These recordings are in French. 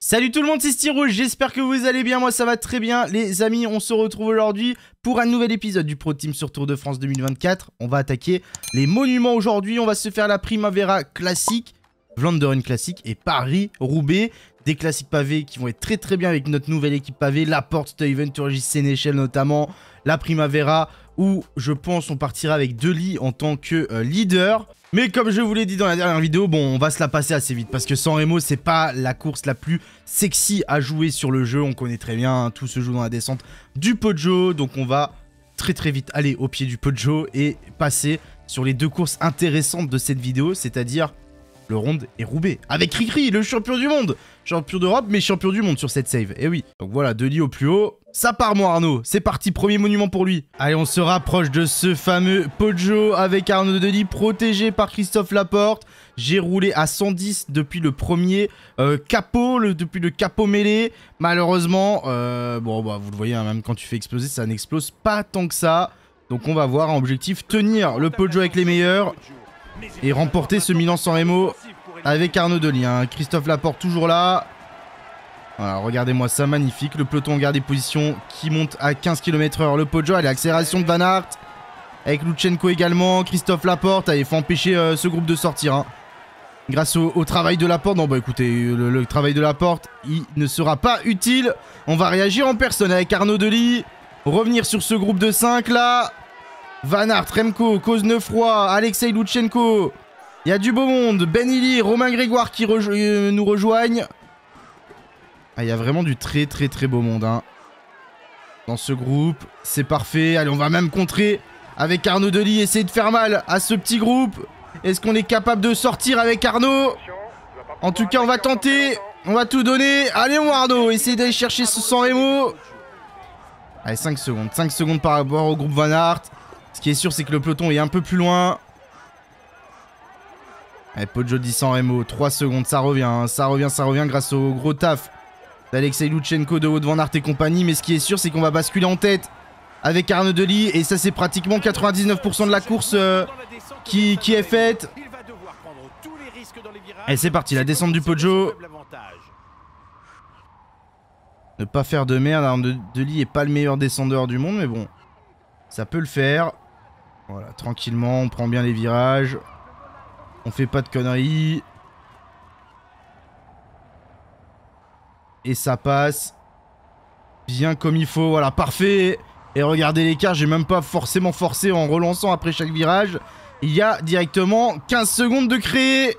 Salut tout le monde, c'est Stiro, j'espère que vous allez bien, moi ça va très bien. Les amis, on se retrouve aujourd'hui pour un nouvel épisode du Pro Team sur Tour de France 2024. On va attaquer les monuments aujourd'hui, on va se faire la Primavera classique, Vlaanderen classique et Paris-Roubaix. Des classiques pavés qui vont être très très bien avec notre nouvelle équipe pavée, la Porte Steven, Turgis Sénéchal notamment, la Primavera, où je pense on partira avec Deli en tant que euh, leader. Mais comme je vous l'ai dit dans la dernière vidéo, bon, on va se la passer assez vite parce que San Remo, c'est pas la course la plus sexy à jouer sur le jeu. On connaît très bien, hein, tout se joue dans la descente du Poggio. Donc on va très très vite aller au pied du Poggio et passer sur les deux courses intéressantes de cette vidéo, c'est-à-dire le Ronde et Roubaix. Avec Ricri, le champion du monde Champion d'Europe, mais champion du monde sur cette save. Et eh oui. Donc voilà, Deli au plus haut. Ça part, moi, Arnaud. C'est parti, premier monument pour lui. Allez, on se rapproche de ce fameux Poggio avec Arnaud Deli, protégé par Christophe Laporte. J'ai roulé à 110 depuis le premier euh, capot, depuis le capot mêlé. Malheureusement, euh, bon, bah, vous le voyez, hein, même quand tu fais exploser, ça n'explose pas tant que ça. Donc on va voir en objectif tenir le Poggio avec les meilleurs et remporter ce Milan-San Remo avec Arnaud Deli. Hein. Christophe Laporte toujours là. Voilà, regardez-moi ça, magnifique. Le peloton garde des positions qui monte à 15 km h Le Poggio, allez, accélération de Van Aert. Avec Luchenko également. Christophe Laporte, il faut empêcher euh, ce groupe de sortir. Hein. Grâce au, travail de Laporte. Non, bah écoutez, le, travail de Laporte, il ne sera pas utile. On va réagir en personne avec Arnaud Delis. Revenir sur ce groupe de 5 là. Van Aert, Remco, Koznefroy, Alexei Luchenko. Il y a du beau monde. Ben Illy, Romain Grégoire qui euh, nous rejoignent. Ah, il y a vraiment du très très très beau monde hein. dans ce groupe. C'est parfait. Allez, on va même contrer avec Arnaud Delis. Essayer de faire mal à ce petit groupe. Est-ce qu'on est capable de sortir avec Arnaud? En tout cas, on va tenter. On va tout donner. Allez, mon Arnaud. Essayez d'aller chercher ce San Remo. Allez, 5 secondes. 5 secondes par rapport au groupe Van Aert. Ce qui est sûr, c'est que le peloton est un peu plus loin. Allez, Poggio dit San Remo. 3 secondes. Ça revient. Hein. Ça revient, ça revient grâce au gros taf d'Alexei Luchenko de Haute Van Aert et compagnie. Mais ce qui est sûr, c'est qu'on va basculer en tête avec Arnaud Delis. Et ça, c'est pratiquement 99% de la course euh, qui, est faite. Et c'est parti, la descente du Poggio. Ne pas faire de merde. Arnaud Delis est pas le meilleur descendeur du monde, mais bon, ça peut le faire. Voilà, tranquillement, on prend bien les virages. On fait pas de conneries. Et ça passe. Bien comme il faut. Voilà, parfait. Et regardez l'écart, j'ai même pas forcément forcé en relançant après chaque virage. Il y a directement 15 secondes de créer.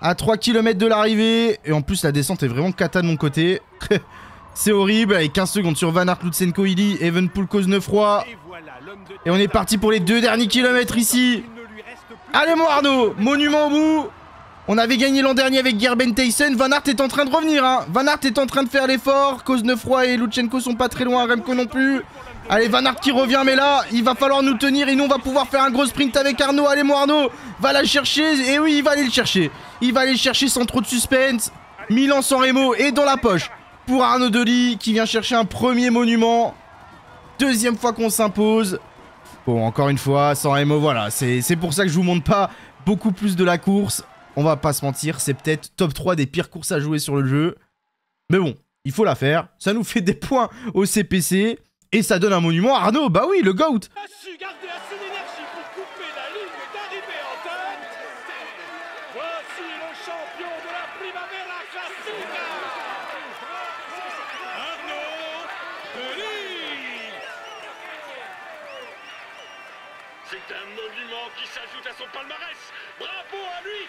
À 3 km de l'arrivée. Et en plus, la descente est vraiment cata de mon côté. C'est horrible. Et 15 secondes sur Van Aert, Lutsenko, Illy, Evenpool, Cosnefroy. Et on est parti pour les deux derniers kilomètres ici. Allez, mon Arnaud. Monument au bout. On avait gagné l'an dernier avec Gerben Tyson. Van Aert est en train de revenir. Hein. Van Aert est en train de faire l'effort. Koznefroy et Luchenko sont pas très loin. Remco non plus. Allez, Van Aert qui revient. Mais là, il va falloir nous tenir. Et nous, on va pouvoir faire un gros sprint avec Arnaud. Allez, mon Arnaud. Va la chercher. Et oui, il va aller le chercher. Il va aller le chercher sans trop de suspense. Milan sans Remo est dans la poche. Pour Arnaud Delis qui vient chercher un premier monument. Deuxième fois qu'on s'impose. Bon, encore une fois, sans Remo, voilà. C'est pour ça que je vous montre pas beaucoup plus de la course on va pas se mentir, c'est peut-être top 3 des pires courses à jouer sur le jeu. Mais bon, il faut la faire. Ça nous fait des points au CPC. Et ça donne un monument à Arnaud. Bah oui, le GOAT. Son palmarès. Bravo à lui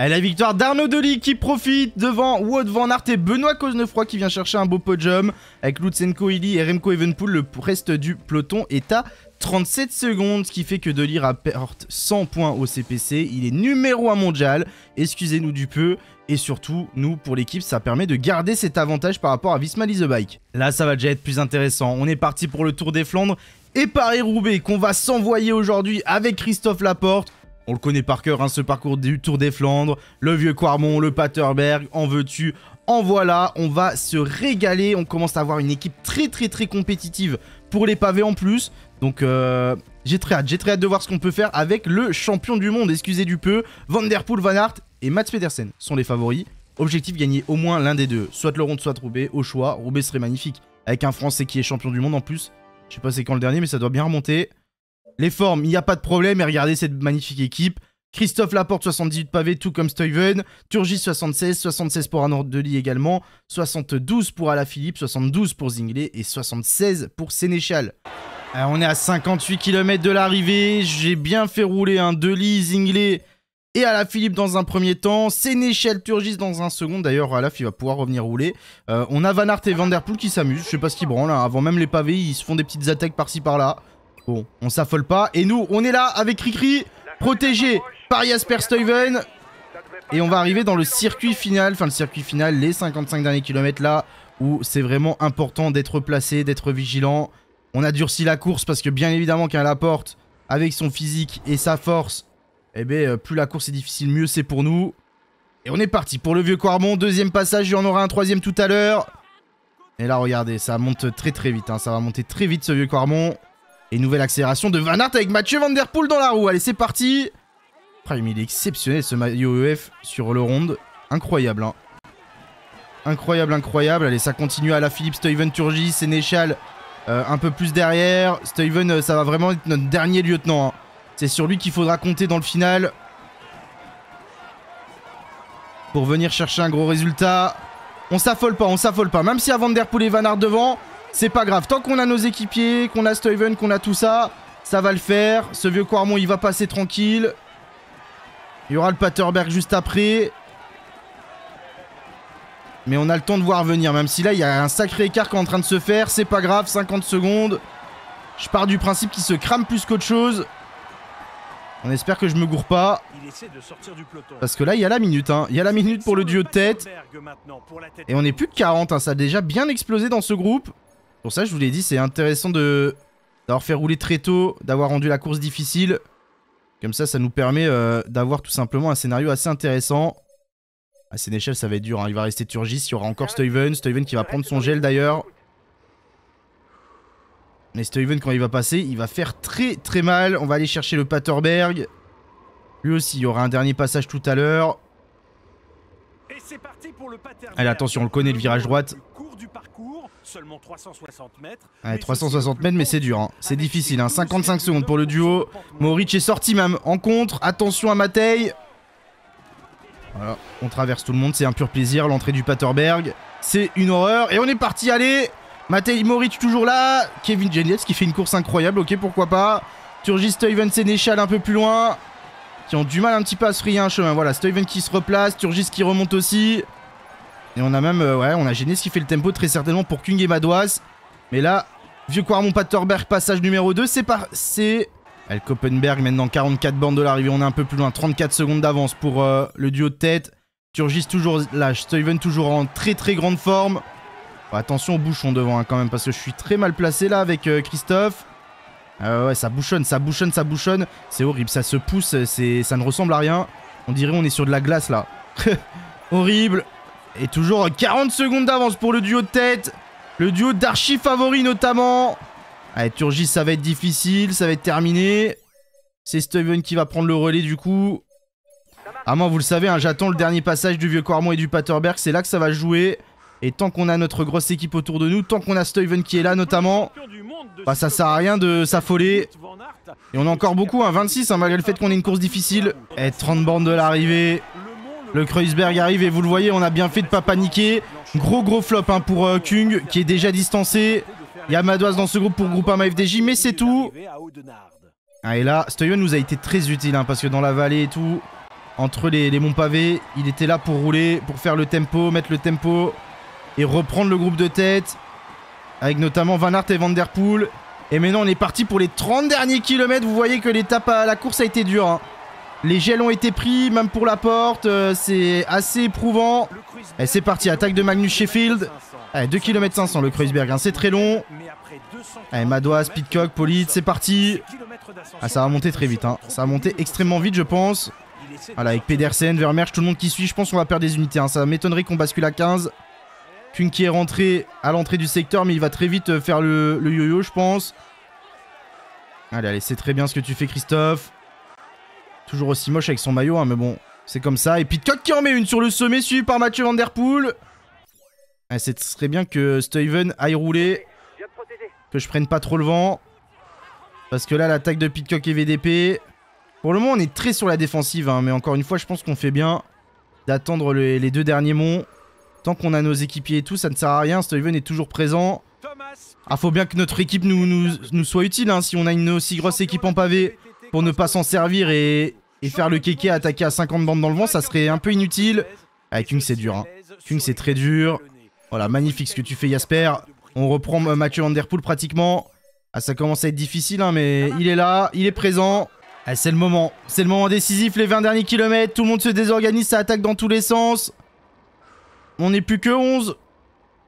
et la victoire d'Arnaud Delis qui profite devant Wout Van Aert et Benoît Cosnefroy qui vient chercher un beau podium. Avec Lutsenko, Illy et Remco Evenpool, le reste du peloton est à 37 secondes, ce qui fait que Delis rapporte 100 points au CPC. Il est numéro 1 mondial, excusez-nous du peu. Et surtout, nous, pour l'équipe, ça permet de garder cet avantage par rapport à Visma The Bike. Là, ça va déjà être plus intéressant. On est parti pour le Tour des Flandres et Paris-Roubaix qu'on va s'envoyer aujourd'hui avec Christophe Laporte. On le connaît par cœur, hein, ce parcours du Tour des Flandres. Le vieux Quarmont, le Paterberg, en veux-tu En voilà, on va se régaler. On commence à avoir une équipe très très très compétitive pour les pavés en plus. Donc euh, j'ai très hâte, j'ai très hâte de voir ce qu'on peut faire avec le champion du monde, excusez du peu, Van Der Poel, Van Aert et Mats Pedersen sont les favoris. Objectif gagner au moins l'un des deux, soit le Ronde, soit Roubaix, au choix. Roubaix serait magnifique, avec un Français qui est champion du monde en plus. Je sais pas c'est quand le dernier, mais ça doit bien remonter. Les formes, il n'y a pas de problème, et regardez cette magnifique équipe. Christophe Laporte, 78 pavés, tout comme Stuyven. Turgis, 76. 76 pour Anordeli également. 72 pour Alaphilippe. 72 pour Zinglé. Et 76 pour Sénéchal. Alors, on est à 58 km de l'arrivée. J'ai bien fait rouler un Deli, Zinglé et Alaphilippe dans un premier temps. Sénéchal, Turgis dans un second. D'ailleurs, Alaf, il va pouvoir revenir rouler. Euh, on a Van Aert et Van Der Poel qui s'amusent. Je sais pas ce qu'ils branlent. hein. Avant même les pavés, ils se font des petites attaques par-ci par-là. Bon, on s'affole pas. Et nous, on est là avec Cricri, protégé par Jasper Stuyven. Et on va arriver dans le circuit final, enfin le circuit final, les 55 derniers kilomètres là, où c'est vraiment important d'être placé, d'être vigilant. On a durci la course parce que bien évidemment qu'un Laporte, avec son physique et sa force, eh bien, euh, plus la course est difficile, mieux c'est pour nous. Et on est parti pour le vieux Quarmont, deuxième passage, il y en aura un troisième tout à l'heure. Et là, regardez, ça monte très très vite, hein, ça va monter très vite ce vieux Quarmont. Et nouvelle accélération de Van Aert avec Mathieu Van Der Poel dans la roue. Allez, c'est parti mais il est exceptionnel ce maillot EF sur le ronde. Incroyable, hein. Incroyable, incroyable. Allez, ça continue à la Philippe, Stuyven, Turgis, Sénéchal euh, un peu plus derrière. Stuyven, euh, ça va vraiment être notre dernier lieutenant. hein. C'est sur lui qu'il faudra compter dans le final. Pour venir chercher un gros résultat. On s'affole pas, on s'affole pas. Même si à Van Der Poel et Van Aert devant, c'est pas grave. Tant qu'on a nos équipiers, qu'on a Stuyven, qu'on a tout ça, ça va le faire. Ce vieux Quarmont, il va passer tranquille. Il y aura le Paterberg juste après. Mais on a le temps de voir venir, même si là, il y a un sacré écart qui est en train de se faire. C'est pas grave, 50 secondes. Je pars du principe qu'il se crame plus qu'autre chose. On espère que je me gourre pas. Il essaie de sortir du peloton. Parce que là, il y a la minute. Hein. Il y a la minute pour le duo de tête. Et on est plus que 40. Hein. Ça a déjà bien explosé dans ce groupe. Pour ça, je vous l'ai dit, c'est intéressant de d'avoir fait rouler très tôt, d'avoir rendu la course difficile. Comme ça, ça nous permet euh, d'avoir tout simplement un scénario assez intéressant. À Sénéchal, ça va être dur. hein. Il va rester Turgis. Il y aura encore Stuyven. Stuyven qui va prendre son gel d'ailleurs. Mais Stuyven, quand il va passer, il va faire très très mal. On va aller chercher le Paterberg. Lui aussi, il y aura un dernier passage tout à l'heure. Allez, attention, on le connaît, le virage droite. Court du parcours, seulement 360 mètres. Allez, 360 mètres, mais c'est dur. hein. C'est difficile. Hein. 55 secondes pour le duo. Moric est sorti même en contre. Attention à Matei. Voilà, on traverse tout le monde. C'est un pur plaisir. L'entrée du Paterberg. C'est une horreur. Et on est parti. Allez. Matei Moric toujours là. Kevin Jenietz qui fait une course incroyable. Ok, pourquoi pas. Turgis Stuyven Sénéchal un peu plus loin. Qui ont du mal un petit peu à se frayer un chemin. Voilà, Stuyven qui se replace. Turgis qui remonte aussi. Et on a même, euh, ouais, on a Genes qui fait le tempo très certainement pour Kung et Madouas. Mais là, vieux Quarmont Paterberg, passage numéro 2, c'est par... C'est... El Koppenberg maintenant 44 bornes de l'arrivée, on est un peu plus loin, 34 secondes d'avance pour euh, le duo de tête. Turgis toujours là, Stuyven toujours en très très grande forme. Attention au bouchon devant hein, quand même parce que je suis très mal placé là avec euh, Christophe. Euh, ouais, ça bouchonne, ça bouchonne, ça bouchonne. C'est horrible, ça se pousse, ça ne ressemble à rien. On dirait on est sur de la glace là. horrible. Et toujours 40 secondes d'avance pour le duo de tête. Le duo d'archi favori notamment. Allez, Turgis, ça va être difficile, ça va être terminé. C'est Steven qui va prendre le relais du coup. Ah moi, vous le savez, hein, j'attends le dernier passage du vieux Quarmont et du Paterberg. C'est là que ça va jouer. Et tant qu'on a notre grosse équipe autour de nous, tant qu'on a Steven qui est là notamment, bah ça sert à rien de s'affoler. Et on a encore beaucoup, hein, 26 hein, malgré le fait qu'on ait une course difficile. Et 30 bornes de l'arrivée. Le Kreuzberg arrive et vous le voyez, on a bien fait de pas paniquer. Gros gros flop hein, pour euh, Kung qui est déjà distancé. Il y a Madoise dans ce groupe pour Groupama FDJ, mais c'est tout. Ah, et là, Stuyven nous a été très utile hein, parce que dans la vallée et tout, entre les monts pavés, il était là pour rouler, pour faire le tempo, mettre le tempo et reprendre le groupe de tête. Avec notamment Van Aert et Van Der Poel. Et maintenant, on est parti pour les 30 derniers kilomètres. Vous voyez que l'étape à la course a été dure. hein. Les gels ont été pris, même pour la porte. euh, c'est assez éprouvant. Et c'est parti, attaque de Magnus Sheffield. Allez, 2 km 500 le Kreuzberg, hein, c'est très long. Allez, Madois, Pitcock, Polite, c'est parti. Ah, ça va monter très vite, hein. ça va monter extrêmement vite, je pense. Voilà, avec Pedersen, Vermeersch, tout le monde qui suit, je pense qu'on va perdre des unités. Ça m'étonnerait qu'on bascule à 15. Kuhn qui est rentré à l'entrée du secteur, mais il va très vite euh, faire le yo-yo, je pense. Allez, allez, c'est très bien ce que tu fais, Christophe. Toujours aussi moche avec son maillot, hein, mais bon, C'est comme ça. Et Pitcock qui en met une sur le sommet, suivi par Mathieu Van Der Poel. Ah, ce serait bien que Steven aille rouler. Que je prenne pas trop le vent. Parce que là, l'attaque de Pitcock et VDP... Pour le moment, on est très sur la défensive. hein, mais encore une fois, je pense qu'on fait bien d'attendre les deux derniers monts. Qu'on a nos équipiers et tout, ça ne sert à rien. Steven est toujours présent. Ah, faut bien que notre équipe nous, soit utile. hein, si on a une aussi grosse équipe en pavé pour ne pas s'en servir et, faire le kéké attaquer à 50 bandes dans le vent, ça serait un peu inutile. Ah, Kung, c'est dur. Hein. Kung, c'est très dur. Voilà, magnifique ce que tu fais, Jasper. On reprend euh, Mathieu Van Der Poel pratiquement. Ah, ça commence à être difficile, hein, mais il est là, il est présent. Ah, c'est le moment. C'est le moment décisif, les 20 derniers kilomètres. Tout le monde se désorganise, ça attaque dans tous les sens. On n'est plus que 11.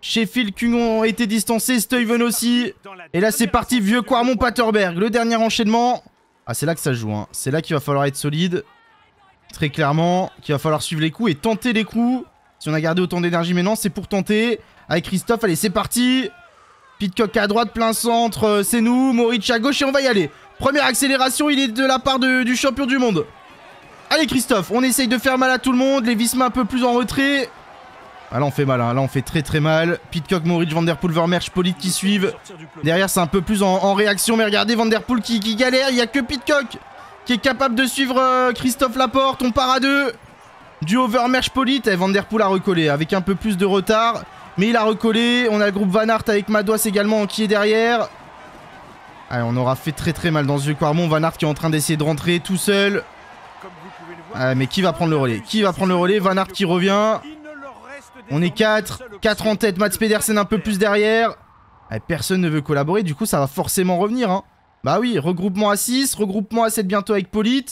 Sheffield, Kung ont été distancés, Stuyven aussi. Et là, c'est parti, vieux Quarmont Paterberg. Le dernier enchaînement. Ah, c'est là que ça joue. Hein. C'est là qu'il va falloir être solide. Très clairement. Qu'il va falloir suivre les coups et tenter les coups. Si on a gardé autant d'énergie maintenant, c'est pour tenter. Avec Christophe, allez, c'est parti. Pitcock à droite, plein centre, euh, c'est nous. Moritz à gauche et on va y aller. Première accélération, il est de la part du champion du monde. Allez Christophe, on essaye de faire mal à tout le monde. Les Visma un peu plus en retrait. Ah là on fait mal, hein. là on fait très très mal. Pitcock, Moritz, Van Der Poel, Vermeersch, Polit qui suivent. Derrière c'est un peu plus en, réaction, mais regardez Van Der Poel qui, galère. Il n'y a que Pitcock qui est capable de suivre euh, Christophe Laporte. On part à deux. Duo Vermeersch, Polit. Et Van Der Poel a recollé avec un peu plus de retard. Mais il a recollé. On a le groupe Van Aert avec Madouas également qui est derrière. Allez, on aura fait très très mal dans ce Quarmont. Van Aert qui est en train d'essayer de rentrer tout seul. Ah, mais qui va prendre le relais? Qui va prendre le relais? Van Aert qui revient. On est 4. 4 en tête. Mats Pedersen un peu plus derrière. Ah, personne ne veut collaborer. Du coup, ça va forcément revenir. Hein. Bah oui, regroupement à 6. Regroupement à 7 bientôt avec Polit.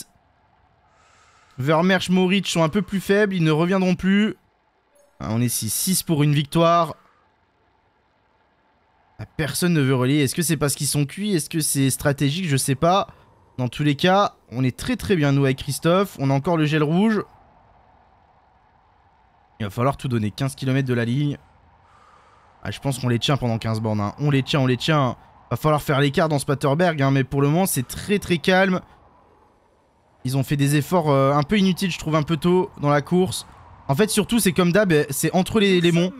Vermeersch, Moritz sont un peu plus faibles. Ils ne reviendront plus. Ah, on est 6. 6 pour une victoire. Ah, Personne ne veut relier. Est-ce que c'est parce qu'ils sont cuits? Est-ce que c'est stratégique? Je sais pas. Dans tous les cas, on est très très bien nous avec Christophe. On a encore le gel rouge. Il va falloir tout donner. 15 km de la ligne. Ah, je pense qu'on les tient pendant 15 bornes. hein. On les tient, on les tient. Va falloir faire l'écart dans Spatterberg. hein, mais pour le moment, c'est très très calme. Ils ont fait des efforts euh, un peu inutiles, je trouve, un peu tôt dans la course. En fait, surtout, c'est comme d'hab, c'est entre les, les monts.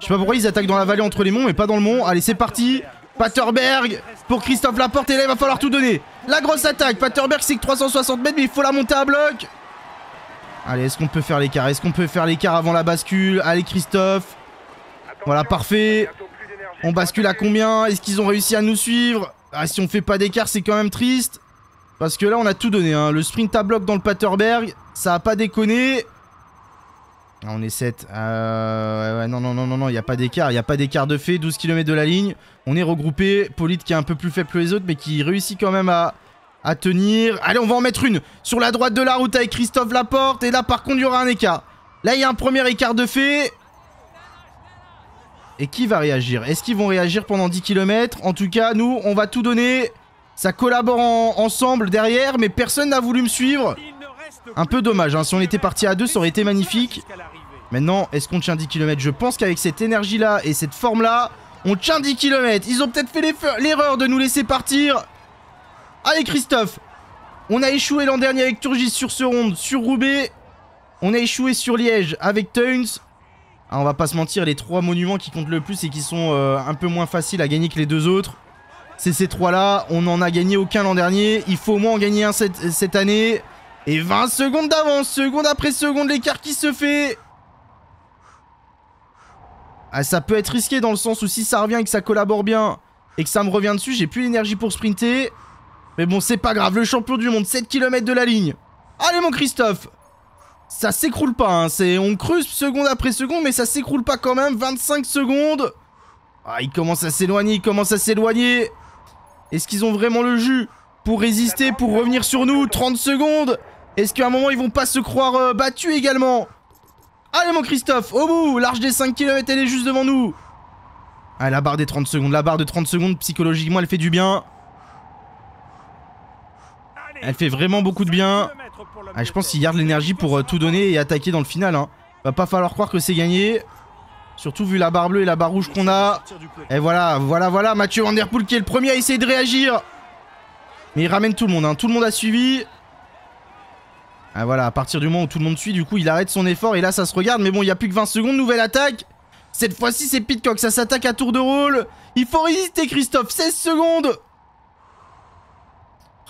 Je sais pas pourquoi ils attaquent dans la vallée entre les monts, mais pas dans le mont. Allez, c'est parti. Paterberg pour Christophe Laporte. Et là, il va falloir tout donner. La grosse attaque. Paterberg, c'est que 360 mètres, mais il faut la monter à bloc. Allez, est-ce qu'on peut faire l'écart Est-ce qu'on peut faire l'écart avant la bascule? Allez, Christophe. Voilà, parfait. On bascule à combien? Est-ce qu'ils ont réussi à nous suivre? Ah, si on fait pas d'écart, c'est quand même triste. Parce que là, on a tout donné. Hein. Le sprint à bloc dans le Paterberg, ça a pas déconné. Ah, on est 7. Euh, ouais, ouais, non, non, non, non, non, il n'y a pas d'écart. Il n'y a pas d'écart de fait. 12 km de la ligne. On est regroupé. Polite qui est un peu plus faible que les autres, mais qui réussit quand même à, à tenir. Allez, on va en mettre une sur la droite de la route avec Christophe Laporte. Et là, par contre, il y aura un écart. Là, il y a un premier écart de fait. Et qui va réagir? Est-ce qu'ils vont réagir pendant 10 km En tout cas, nous, on va tout donner. Ça collabore en- ensemble derrière, mais personne n'a voulu me suivre. Un peu dommage, hein. si on était parti à deux, ça aurait été magnifique. Maintenant, est-ce qu'on tient 10 km Je pense qu'avec cette énergie-là et cette forme-là, on tient 10 km. Ils ont peut-être fait l'erreur de nous laisser partir. Allez, Christophe On a échoué l'an dernier avec Turgis sur ce ronde, sur Roubaix. On a échoué sur Liège avec Teuns. Ah, on va pas se mentir, les trois monuments qui comptent le plus et qui sont euh, un peu moins faciles à gagner que les deux autres. C'est ces trois-là. On n'en a gagné aucun l'an dernier. Il faut au moins en gagner un cette, année. Et 20 secondes d'avance, seconde après seconde, l'écart qui se fait. Ah, ça peut être risqué dans le sens où si ça revient et que ça collabore bien et que ça me revient dessus, j'ai plus l'énergie pour sprinter. Mais bon, c'est pas grave, le champion du monde, 7 km de la ligne. Allez mon Christophe Ça s'écroule pas, hein. c'est on creuse seconde après seconde, mais ça s'écroule pas quand même, 25 secondes. Ah, il commence à s'éloigner, il commence à s'éloigner. Est-ce qu'ils ont vraiment le jus pour résister, pour revenir sur nous 30 secondes? Est-ce qu'à un moment ils vont pas se croire euh, battus également? Allez mon Christophe, au bout Large des 5 km, elle est juste devant nous Ah la barre des 30 secondes, la barre de 30 secondes, psychologiquement elle fait du bien. Elle fait vraiment beaucoup de bien. Ah, je pense qu'il garde l'énergie pour euh, tout donner et attaquer dans le final. Hein. Va pas falloir croire que c'est gagné. Surtout vu la barre bleue et la barre rouge qu'on a. Et voilà, voilà, voilà, Mathieu Van Der Poel qui est le premier à essayer de réagir. Mais il ramène tout le monde, hein. tout le monde a suivi. Ah voilà, à partir du moment où tout le monde suit, du coup, il arrête son effort et là, ça se regarde. Mais bon, il y a plus que 20 secondes, nouvelle attaque. Cette fois-ci, c'est Pitcock, ça s'attaque à tour de rôle. Il faut résister, Christophe, 16 secondes.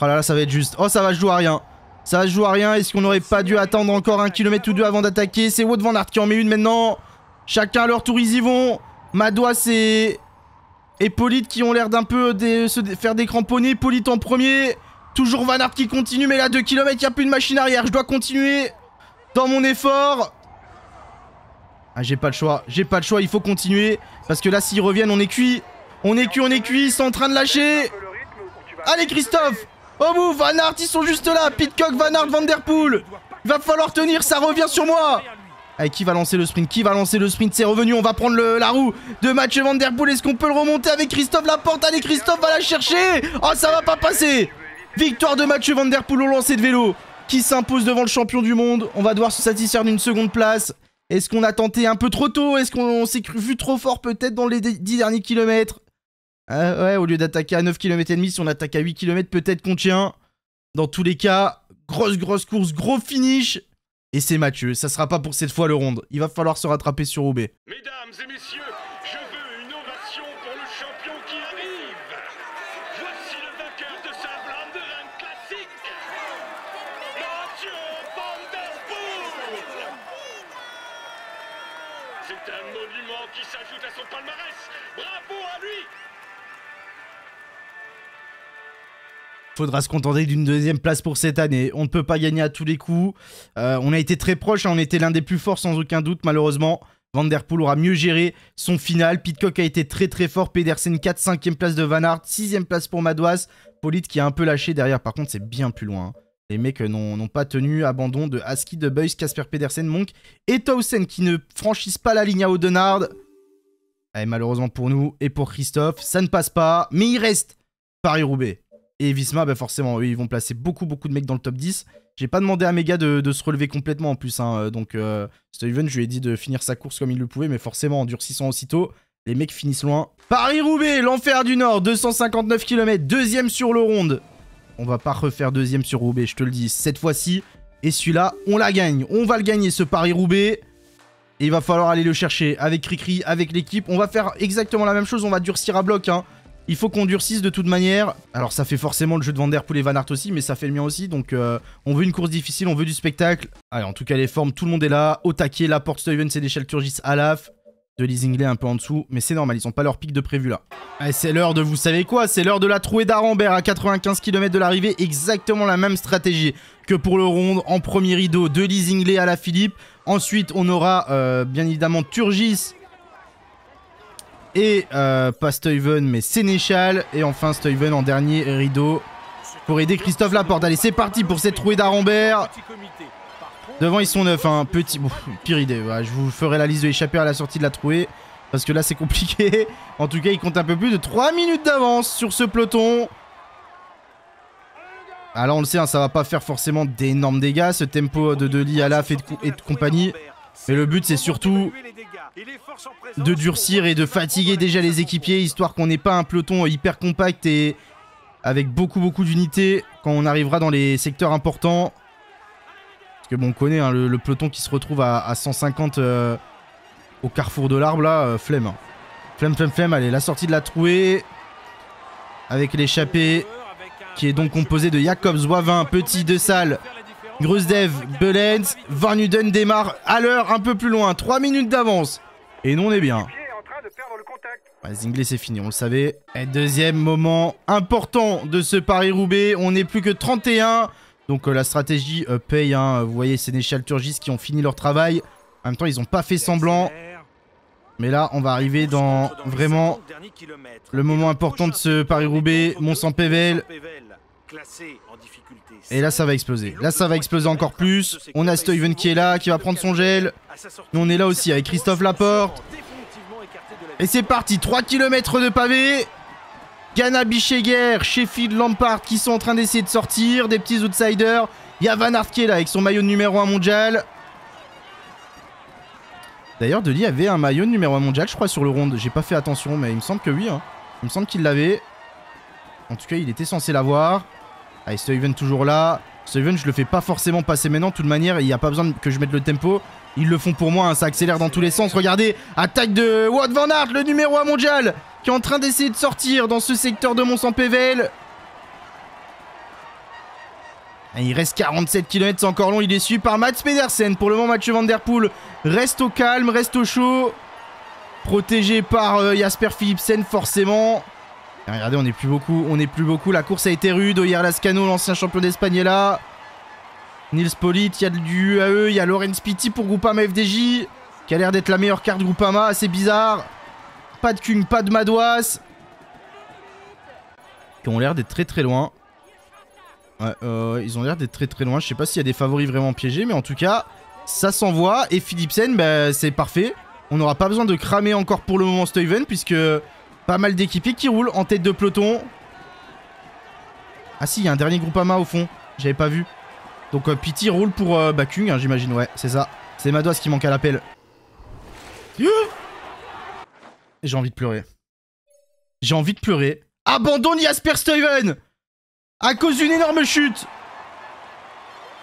Oh là là, ça va être juste. Oh, ça va jouer à rien. Ça va jouer à rien. Est-ce qu'on n'aurait pas dû attendre encore un kilomètre ou deux avant d'attaquer? C'est Wout Van Aert qui en met une maintenant. Chacun à leur tour, ils y vont. Madois et... Et Polite qui ont l'air d'un peu de se faire des cramponnés. Polite en premier. Toujours Van Aert qui continue, mais là, 2 km, il n'y a plus de machine arrière. Je dois continuer dans mon effort. Ah, j'ai pas le choix. J'ai pas le choix, il faut continuer. Parce que là, s'ils reviennent, on est cuit. On est cuit, on est cuit. Ils sont en train de lâcher. Allez, Christophe Oh bout, Van Aert, ils sont juste là. Pitcock, Van Aert, Van. Il va falloir tenir, ça revient sur moi. Allez, qui va lancer le sprint? Qui va lancer le sprint? C'est revenu, on va prendre la roue de Mathieu Van Der Poel. Est-ce qu'on peut le remonter avec Christophe Laporte? Allez, Christophe va la chercher. Oh, ça va pas passer. Victoire de Mathieu Van au lancer de vélo. Qui s'impose devant le champion du monde. On va devoir se satisfaire d'une seconde place. Est-ce qu'on a tenté un peu trop tôt? Est-ce qu'on s'est vu trop fort peut-être dans les 10 derniers kilomètres? Ah Ouais, au lieu d'attaquer à 9 km et demi, si on attaque à 8 km, peut-être qu'on tient. Dans tous les cas, grosse grosse course, gros finish. Et c'est Mathieu, ça sera pas pour cette fois le ronde. Il va falloir se rattraper sur Roubaix. Mesdames et messieurs, je veux une ovation pour le champion qui arrive. Voici le vainqueur de sa blonde run classique. Mathieu Van. C'est un monument qui s'ajoute à son palmarès. Bravo à lui. Faudra se contenter d'une deuxième place pour cette année. On ne peut pas gagner à tous les coups. Euh, on a été très proche, hein. on était l'un des plus forts sans aucun doute. Malheureusement, Van Der Poel aura mieux géré son final. Pitcock a été très très fort. Pedersen 4, 5ème place de Van Aert, 6ème place pour Madouas. Polite qui a un peu lâché derrière. Par contre, c'est bien plus loin. Hein. Les mecs n'ont pas tenu abandon de Aski, de Beuys, Casper Pedersen, Monk et Tausen qui ne franchissent pas la ligne à Audenard. Et malheureusement pour nous et pour Christophe, ça ne passe pas. Mais il reste Paris-Roubaix. Et Visma, bah forcément, ils vont placer beaucoup, beaucoup de mecs dans le top 10. J'ai pas demandé à Mega de, se relever complètement en plus. Hein. Donc, euh, Steven, je lui ai dit de finir sa course comme il le pouvait. Mais forcément, en durcissant aussitôt, les mecs finissent loin. Paris-Roubaix, l'enfer du Nord, 259 km, deuxième sur le ronde. On va pas refaire deuxième sur Roubaix, je te le dis. Cette fois-ci, et celui-là, on la gagne. On va le gagner, ce Paris-Roubaix. Et il va falloir aller le chercher avec Cricri, avec l'équipe. On va faire exactement la même chose, on va durcir à bloc. Hein. Il faut qu'on durcisse de toute manière. Alors ça fait forcément le jeu de Van Der Poel et Van Aert aussi, mais ça fait le mien aussi. Donc euh, on veut une course difficile, on veut du spectacle. Allez, en tout cas les formes, tout le monde est là. Au taquet, la porte Steven, c'est des Turgis à. De Leasingley un peu en dessous, mais c'est normal, ils ont pas leur pic de prévu là. Allez, c'est l'heure de, vous savez quoi? C'est l'heure de la trouée d'Arambert à 95 km de l'arrivée. Exactement la même stratégie que pour le ronde. En premier rideau, de Leasingley à la Philippe. Ensuite, on aura euh, bien évidemment Turgis et euh, pas Stuyven mais Sénéchal. Et enfin Stuyven en dernier rideau pour aider Christophe Laporte. Allez, c'est parti pour cette trouée d'Arambert. Devant, ils sont neufs. Hein. Petit... pire idée. je vous ferai la liste de échapper à la sortie de la trouée. Parce que là, c'est compliqué. En tout cas, il compte un peu plus de 3 minutes d'avance sur ce peloton. Alors, on le sait, hein, ça va pas faire forcément d'énormes dégâts. Ce tempo de Deli, Alaf et et de compagnie. Mais le but, c'est surtout de durcir et de fatiguer déjà les équipiers, histoire qu'on n'ait pas un peloton hyper compact et avec beaucoup beaucoup d'unités quand on arrivera dans les secteurs importants. Parce que bon, on connaît hein, le, peloton qui se retrouve à, 150 euh, au carrefour de l'arbre là, euh, flemme. Hein. Flemme, flemme, flemme, allez, la sortie de la trouée avec l'échappée qui est donc composée de Jacobs, Wavin, Petit, De Salle, Grusdev, Belens, Van Uden démarre à l'heure un peu plus loin, 3 minutes d'avance. Et nous on est bien. Zingley c'est fini, on le savait. Et deuxième moment important de ce Paris-Roubaix, on n'est plus que 31. Donc euh, la stratégie euh, paye, hein. vous voyez des Turgis qui ont fini leur travail. En même temps ils n'ont pas fait semblant. Mais là on va arriver dans vraiment le moment important de ce Paris-Roubaix, Mont-Saint-Pével. Et là, ça va exploser. Là, ça va exploser encore plus. On a Steven qui est là, qui va prendre son gel. Nous, on est là aussi avec Christophe Laporte. Et c'est parti, 3 km de pavé. Ghana, Bicheguer, Sheffield, Lampard qui sont en train d'essayer de sortir. Des petits outsiders. Il y a Van Aert qui est là avec son maillot de numéro 1 mondial. D'ailleurs, Deli avait un maillot de numéro 1 mondial, je crois, sur le ronde. J'ai pas fait attention, mais il me semble que oui. Hein. Il me semble qu'il l'avait. En tout cas, il était censé l'avoir. Allez, Steven toujours là. Steven, je le fais pas forcément passer maintenant. De toute manière, il n'y a pas besoin que je mette le tempo. Ils le font pour moi, hein, ça accélère dans tous les sens. Regardez, attaque de Wout Van Aert, le numéro 1 mondial, qui est en train d'essayer de sortir dans ce secteur de Mont-Saint-Pével. Il reste 47 km, c'est encore long. Il est suivi par Mats Pedersen. Pour le moment, Mathieu Van reste au calme, reste au chaud. Protégé par euh, Jasper Philipsen, forcément. Et regardez, on n'est plus beaucoup, on n'est plus beaucoup. La course a été rude. Oyer Lascano, l'ancien champion d'Espagne, est là. Nils Polit, il y a du UAE, il y a Lorenz Pitti pour Groupama FDJ, qui a l'air d'être la meilleure carte Groupama, assez bizarre. Pas de Kung, pas de Madouas. Qui ont l'air d'être très très loin. Euh, ils ont l'air d'être très très loin. Je sais pas s'il y a des favoris vraiment piégés, mais en tout cas, ça s'envoie. Et Philipsen, bah, c'est parfait. On n'aura pas besoin de cramer encore pour le moment Stuyven, puisque pas mal d'équipiers qui roulent en tête de peloton. Ah si, il y a un dernier Groupama au fond. J'avais pas vu. Donc euh, Pity roule pour euh, Bakung, hein, j'imagine. Ouais, c'est ça. C'est Madoise qui manque à l'appel. J'ai envie de pleurer. J'ai envie de pleurer. Abandonne Jasper Stuyven À cause d'une énorme chute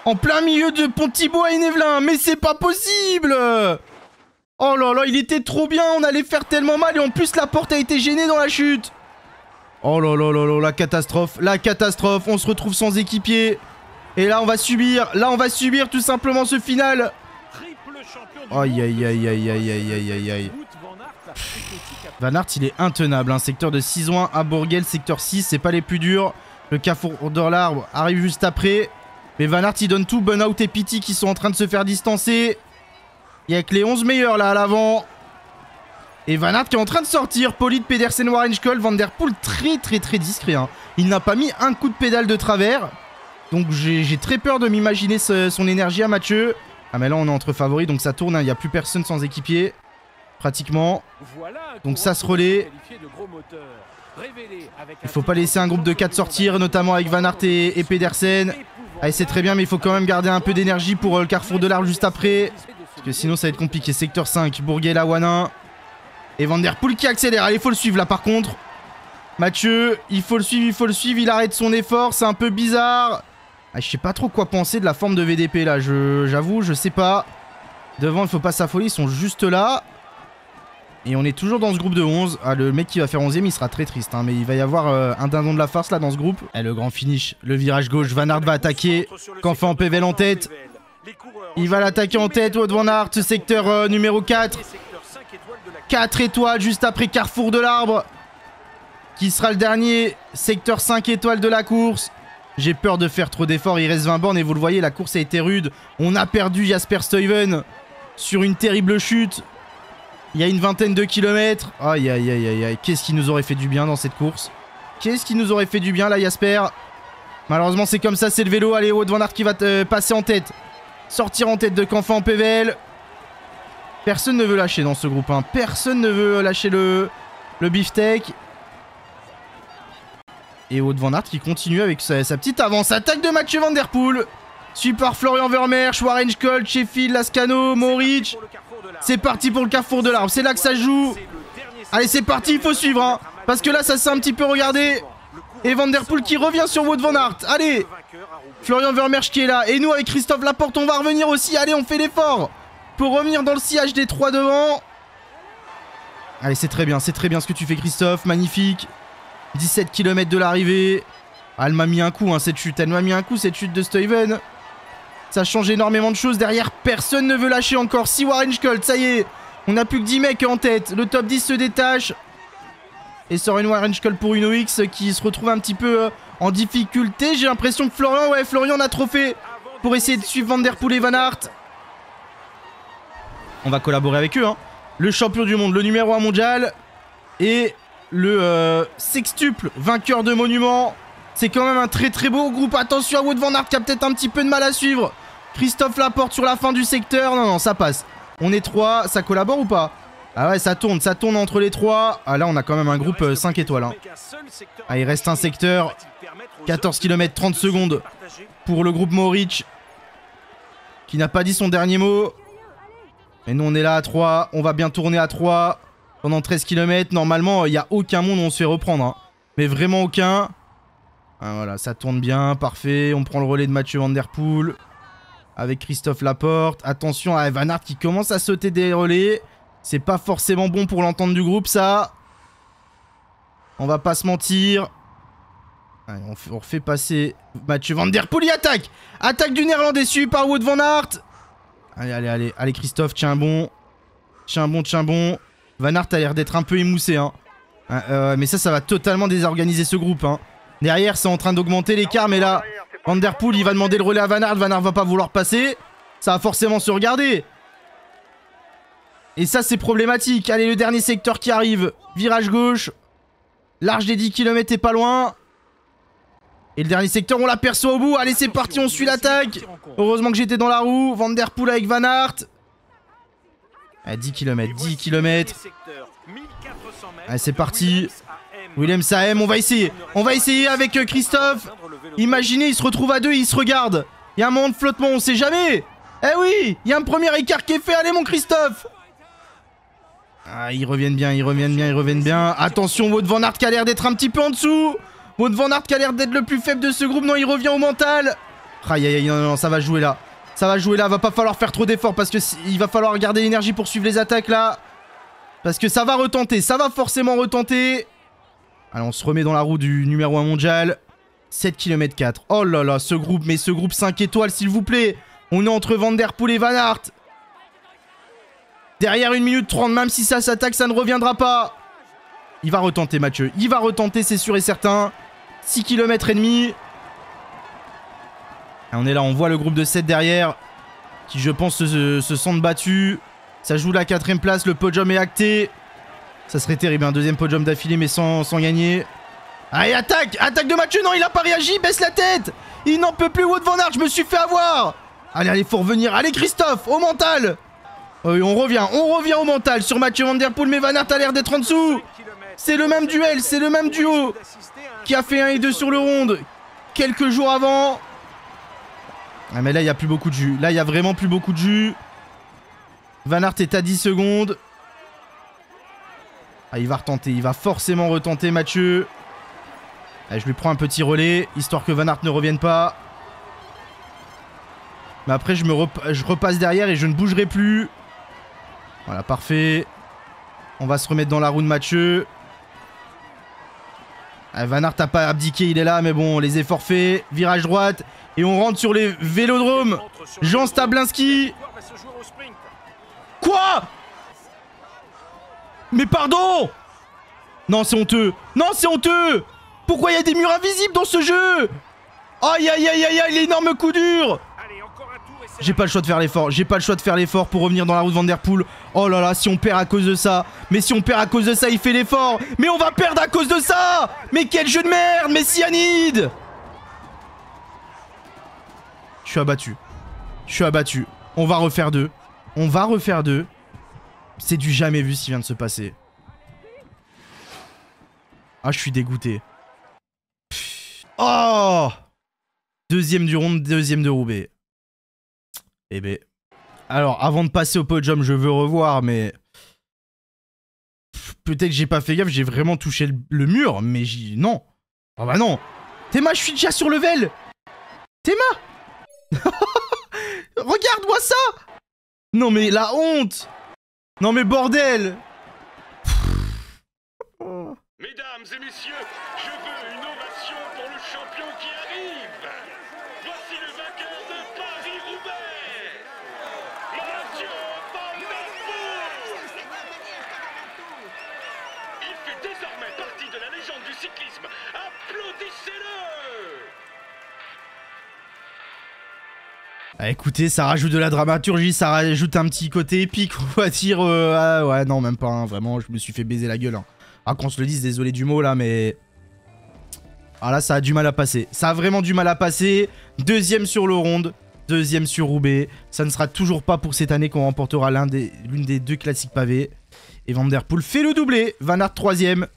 En plein milieu de Pontibois et Nevelin Mais c'est pas possible Oh là là, il était trop bien, on allait faire tellement mal et en plus la porte a été gênée dans la chute Oh là là là là, la catastrophe, la catastrophe, on se retrouve sans équipier et là on va subir, là on va subir tout simplement ce final Aïe aïe aïe aïe aïe aïe aïe aïe aïe Van Aert il est intenable, hein. secteur de 6 à Bourgel, secteur 6, c'est pas les plus durs. Le carrefour de l'arbre arrive juste après. Mais Van Aert il donne tout, Burnout et Pity qui sont en train de se faire distancer. Il y a que les 11 meilleurs là à l'avant. Et Van Aert qui est en train de sortir. Polit, Pedersen, Warrenskoll, Van Der Poel très très très discret. Hein. Il n'a pas mis un coup de pédale de travers. Donc j'ai très peur de m'imaginer son énergie à Mathieu. Ah mais là on est entre favoris donc ça tourne, hein. il n'y a plus personne sans équipier. Pratiquement. Donc ça se relaie. Il faut pas laisser un groupe de 4 sortir, notamment avec Van Aert et, Pedersen. Allez c'est très bien mais il faut quand même garder un peu d'énergie pour euh, le carrefour de l'arbre juste après. Parce que sinon ça va être compliqué. Secteur 5, Bourguel, Wanin. Et Van Der Poel qui accélère. Allez, il faut le suivre là par contre. Mathieu, il faut le suivre, il faut le suivre. Il arrête son effort, c'est un peu bizarre. Ah, je sais pas trop quoi penser de la forme de VDP là. J'avoue, je, sais pas. Devant, il faut pas s'affoler, ils sont juste là. Et on est toujours dans ce groupe de 11. Ah, le mec qui va faire 11ème, il sera très triste. Hein, mais il va y avoir euh, un dindon de la farce là dans ce groupe. Et le grand finish, le virage gauche. Van Aert va attaquer. Canfin en PVL en tête. Il va l'attaquer en tête, Wout Van Aert, secteur euh, numéro 4. 4 étoiles juste après Carrefour de l'Arbre. Qui sera le dernier secteur 5 étoiles de la course. J'ai peur de faire trop d'efforts, il reste 20 bornes et vous le voyez, la course a été rude. On a perdu Jasper Stuyven sur une terrible chute. Il y a une vingtaine de kilomètres. Aïe aïe aïe aïe aïe, qu'est-ce qui nous aurait fait du bien dans cette course? Qu'est-ce qui nous aurait fait du bien là Jasper? Malheureusement c'est comme ça, c'est le vélo. Allez, Wout Van Aert qui va te passer en tête. Sortir en tête de Canfin en PVL. Personne ne veut lâcher dans ce groupe. Hein. Personne ne veut lâcher le, le beefsteak. Et Wout Van Aert qui continue avec sa, petite avance. Attaque de Mathieu Van Der Poel. Suivi par Florian Vermeer, Warren Sheffield, Lascano, Moric. C'est parti pour le carrefour de l'arbre. C'est là que ça joue. Allez, c'est parti, il faut suivre. Hein. Parce que là, ça s'est un petit peu regardé. Et Van Der Poel qui revient sur Wout Van Aert. Allez Florian Vermersch qui est là. Et nous, avec Christophe Laporte, on va revenir aussi. Allez, on fait l'effort pour revenir dans le sillage des trois devant. Allez, c'est très bien, c'est très bien ce que tu fais, Christophe. Magnifique. 17 km de l'arrivée. Elle m'a mis un coup, hein, cette chute. Elle m'a mis un coup, cette chute de Stuyven. Ça change énormément de choses. Derrière, personne ne veut lâcher encore. Si Warren Scholt, ça y est. On n'a plus que 10 mecs en tête. Le top 10 se détache. Et Soren Warren Scholl pour une OX qui se retrouve un petit peu euh, en difficulté. J'ai l'impression que Florian, ouais, Florian a trop fait pour essayer de suivre Van Der Poel et Van Aert. On va collaborer avec eux. Hein. Le champion du monde, le numéro 1 mondial et le euh, sextuple vainqueur de monument. C'est quand même un très très beau groupe. Attention à Wood Van Aert qui a peut-être un petit peu de mal à suivre. Christophe Laporte sur la fin du secteur. Non, non, ça passe. On est trois. Ça collabore ou pas? Ah ouais, ça tourne, ça tourne entre les trois. Ah là, on a quand même un groupe 5 euh, étoiles. Hein. Ah, il reste un secteur. 14 km 30 secondes pour le groupe Moric. Qui n'a pas dit son dernier mot. Et nous, on est là à 3. On va bien tourner à 3 pendant 13 km. Normalement, il n'y a aucun monde où on se fait reprendre. Hein. Mais vraiment aucun. Ah, voilà, ça tourne bien, parfait. On prend le relais de Mathieu Van avec Christophe Laporte. Attention à Van Aert qui commence à sauter des relais. C'est pas forcément bon pour l'entente du groupe, ça. On va pas se mentir. Allez, on, fait, refait passer Mathieu Van Der Poel. Il attaque Attaque du néerlandais suivi par Wout Van Aert. Allez, allez, allez. Allez, Christophe, tiens bon. Tiens bon, tiens bon. Van Aert a l'air d'être un peu émoussé, hein. Euh, mais ça, ça va totalement désorganiser ce groupe, hein. Derrière, c'est en train d'augmenter l'écart, mais là, Van Der Poel, il va demander le relais à Van Aert. Van Aert va pas vouloir passer. Ça va forcément se regarder. Et ça, c'est problématique. Allez, le dernier secteur qui arrive. Virage gauche. Large des 10 km et pas loin. Et le dernier secteur, on l'aperçoit au bout. Allez, c'est parti, on suit l'attaque. Heureusement que j'étais dans la roue. Van Der Poel avec Van Aert. À 10 km, 10 km. Allez, c'est parti. Willem Sahem, on va essayer. On va essayer avec euh, Christophe. Imaginez, il se retrouve à deux, il se regarde. Il y a un moment de flottement, on sait jamais. Eh oui, il y a un premier écart qui est fait. Allez, mon Christophe. Ah, ils reviennent bien, ils reviennent bien, ils reviennent bien. Attention, Wout Van Aert qui a l'air d'être un petit peu en dessous. Wout Van qui a l'air d'être le plus faible de ce groupe. Non, il revient au mental. Aïe, aïe, aïe, non, non, ça va jouer là. Ça va jouer là, va pas falloir faire trop d'efforts parce que il va falloir garder l'énergie pour suivre les attaques là. Parce que ça va retenter, ça va forcément retenter. Allez, on se remet dans la roue du numéro 1 mondial. 7 km 4. Oh là là, ce groupe, mais ce groupe 5 étoiles, s'il vous plaît. On est entre Van Der Poel et Van. Derrière 1 minute 30, même si ça s'attaque, ça ne reviendra pas. Il va retenter, Mathieu. Il va retenter, c'est sûr et certain. 6 km et demi. on est là, on voit le groupe de 7 derrière. Qui, je pense, se, se sentent battus. Ça joue la quatrième place, le podium est acté. Ça serait terrible, un deuxième podium d'affilée mais sans, gagner. Allez, attaque Attaque de Mathieu, non, il a pas réagi, baisse la tête Il n'en peut plus, Wout Van Aert, je me suis fait avoir Allez, allez, faut revenir. Allez, Christophe, au mental Oui, on revient, on revient au mental sur Mathieu Van Der Poel, mais Van Aert a l'air d'être en dessous C'est le même duel, c'est le même duo qui a fait 1 et 2 sur le ronde quelques jours avant. Ah, mais là, il n'y a plus beaucoup de jus. Là, il y a vraiment plus beaucoup de jus. Van Aert est à 10 secondes. Ah, il va retenter. Il va forcément retenter, Mathieu. Je lui prends un petit relais, histoire que Van Aert ne revienne pas. Mais après, je repasse derrière et je ne bougerai plus. Voilà, parfait. On va se remettre dans la roue de Mathieu. Ah, Van pas abdiqué, il est là, mais bon, les efforts faits. Virage droite. Et on rentre sur les vélodromes. Jean Stablinski. Quoi? Mais pardon Non, c'est honteux Non, c'est honteux Pourquoi il y a des murs invisibles dans ce jeu? Aïe, aïe, aïe, aïe, aïe, l'énorme coup dur j'ai pas le choix de faire l'effort, j'ai pas le choix de faire l'effort pour revenir dans la route Vanderpool. Oh là là, si on perd à cause de ça. Mais si on perd à cause de ça, il fait l'effort. Mais on va perdre à cause de ça Mais quel jeu de merde Mais cyanide Je suis abattu. Je suis abattu. On va refaire deux. On va refaire deux. C'est du jamais vu ce qui vient de se passer. Ah, je suis dégoûté. Oh Deuxième du ronde, deuxième de Roubaix. Eh ben... Alors, avant de passer au podium, je veux revoir, mais... Peut-être que j'ai pas fait gaffe, j'ai vraiment touché le, mur, mais j'ai... Non. Ah bah. Non. Théma, je suis déjà sur level. Théma. Regarde-moi ça. Non mais la honte. Non mais bordel. Mesdames et messieurs, je veux une ovation pour le champion qui arrive Voici le vainqueur de Paris-Roubaix Mathieu Van Il fait désormais partie de la légende du cyclisme Applaudissez-le Ah, écoutez, ça rajoute de la dramaturgie, ça rajoute un petit côté épique, on va dire. Euh, ah, ouais, non, même pas, hein, vraiment, je me suis fait baiser la gueule. Hein. Ah, qu'on se le dise, désolé du mot là, mais. Ah là, ça a du mal à passer. Ça a vraiment du mal à passer. Deuxième sur le ronde, deuxième sur Roubaix. Ça ne sera toujours pas pour cette année qu'on remportera l'une des, deux classiques pavés. Et Van Der Poel fait le doublé. Van troisième.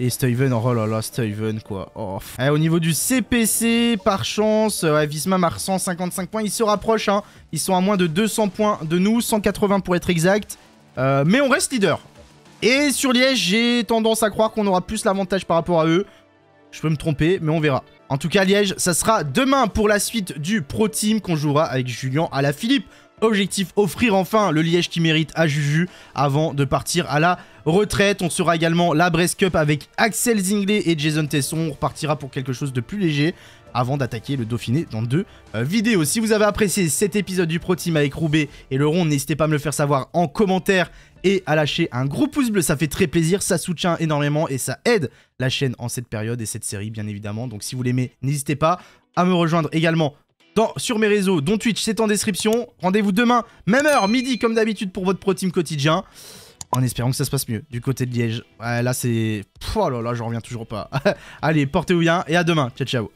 Et Steven, oh là là, Steven, quoi. Oh. au niveau du CPC, par chance, ouais, Visma marque 155 points. Ils se rapprochent, hein. Ils sont à moins de 200 points de nous, 180 pour être exact. Euh, mais on reste leader. Et sur Liège, j'ai tendance à croire qu'on aura plus l'avantage par rapport à eux. Je peux me tromper, mais on verra. En tout cas, Liège, ça sera demain pour la suite du Pro Team qu'on jouera avec Julien à la Philippe. Objectif, offrir enfin le Liège qui mérite à Juju avant de partir à la retraite. On sera également la Brest Cup avec Axel Zinglet et Jason Tesson. On repartira pour quelque chose de plus léger avant d'attaquer le Dauphiné dans deux euh, vidéos. Si vous avez apprécié cet épisode du Pro Team avec Roubaix et le rond, n'hésitez pas à me le faire savoir en commentaire et à lâcher un gros pouce bleu, ça fait très plaisir, ça soutient énormément et ça aide la chaîne en cette période et cette série bien évidemment. Donc si vous l'aimez, n'hésitez pas à me rejoindre également sur mes réseaux, dont Twitch, c'est en description. Rendez-vous demain, même heure, midi comme d'habitude pour votre Pro Team quotidien. En espérant que ça se passe mieux du côté de Liège. Ouais, là c'est... Oh là là, je reviens toujours pas. Allez, portez-vous bien et à demain. Ciao, ciao.